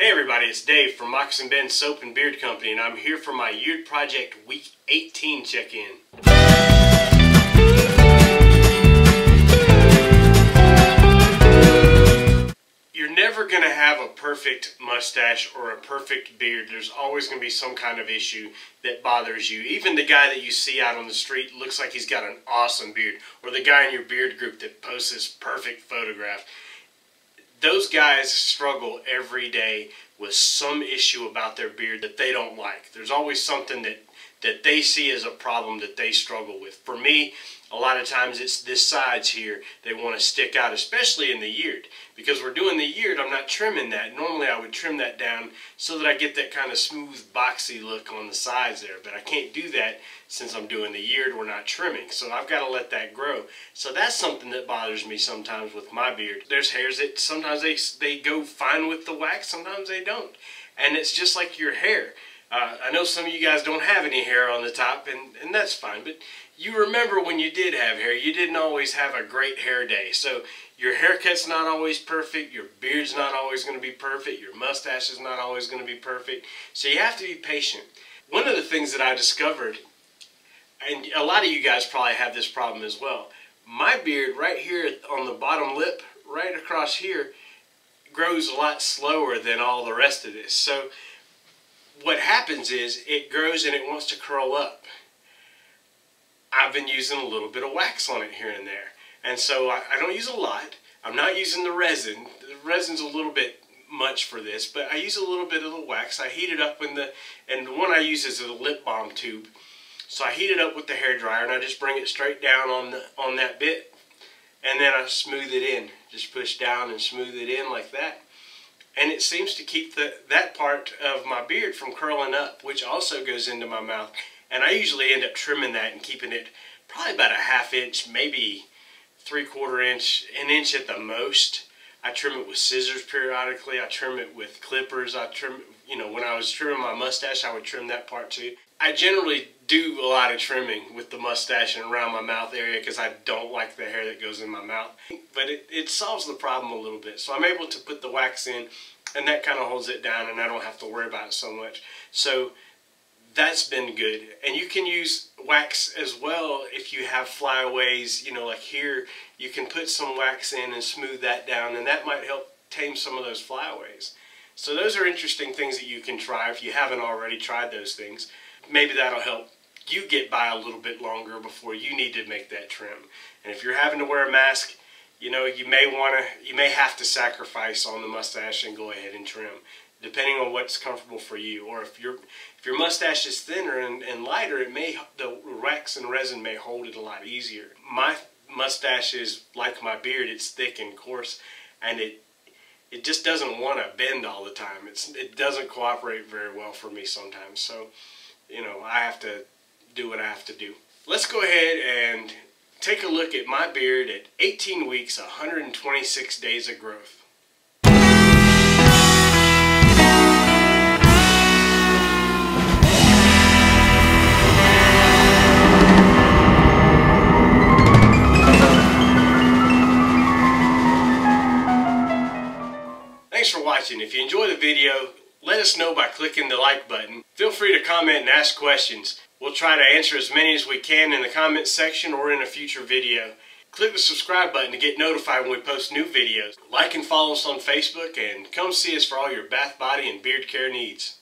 Hey everybody, it's Dave from Moccasin Bend Soap and Beard Company and I'm here for my Yeard Project Week 18 check-in. You're never going to have a perfect mustache or a perfect beard. There's always going to be some kind of issue that bothers you. Even the guy that you see out on the street looks like he's got an awesome beard or the guy in your beard group that posts this perfect photograph those guys struggle every day with some issue about their beard that they don't like. There's always something that that they see as a problem that they struggle with. For me, a lot of times it's this sides here they want to stick out, especially in the yeard. Because we're doing the yeard, I'm not trimming that. Normally I would trim that down so that I get that kind of smooth, boxy look on the sides there. But I can't do that since I'm doing the yeard, we're not trimming. So I've got to let that grow. So that's something that bothers me sometimes with my beard. There's hairs that sometimes they, they go fine with the wax, sometimes they don't. And it's just like your hair. Uh, I know some of you guys don't have any hair on the top, and, and that's fine, but you remember when you did have hair, you didn't always have a great hair day. So your haircut's not always perfect, your beard's not always going to be perfect, your mustache is not always going to be perfect. So you have to be patient. One of the things that I discovered, and a lot of you guys probably have this problem as well, my beard right here on the bottom lip, right across here, grows a lot slower than all the rest of this. So what happens is it grows and it wants to curl up. I've been using a little bit of wax on it here and there. And so I, I don't use a lot. I'm not using the resin. The resin's a little bit much for this, but I use a little bit of the wax. I heat it up in the, and the one I use is a lip balm tube. So I heat it up with the hair dryer and I just bring it straight down on the on that bit and then I smooth it in. Just push down and smooth it in like that and it seems to keep the, that part of my beard from curling up, which also goes into my mouth. And I usually end up trimming that and keeping it probably about a half inch, maybe three quarter inch, an inch at the most. I trim it with scissors periodically. I trim it with clippers. I trim, you know, when I was trimming my mustache, I would trim that part too. I generally do a lot of trimming with the mustache and around my mouth area because I don't like the hair that goes in my mouth. But it, it solves the problem a little bit. So I'm able to put the wax in and that kind of holds it down and I don't have to worry about it so much. So that's been good. And you can use wax as well if you have flyaways, you know, like here, you can put some wax in and smooth that down and that might help tame some of those flyaways. So those are interesting things that you can try if you haven't already tried those things maybe that'll help you get by a little bit longer before you need to make that trim. And if you're having to wear a mask, you know, you may want to, you may have to sacrifice on the mustache and go ahead and trim, depending on what's comfortable for you. Or if your if your mustache is thinner and, and lighter, it may the wax and resin may hold it a lot easier. My mustache is like my beard; it's thick and coarse, and it it just doesn't want to bend all the time. It's it doesn't cooperate very well for me sometimes. So you know, I have to do what I have to do. Let's go ahead and take a look at my beard at 18 weeks, 126 days of growth. Watching. If you enjoyed the video, let us know by clicking the like button. Feel free to comment and ask questions. We'll try to answer as many as we can in the comments section or in a future video. Click the subscribe button to get notified when we post new videos. Like and follow us on Facebook and come see us for all your bath, body, and beard care needs.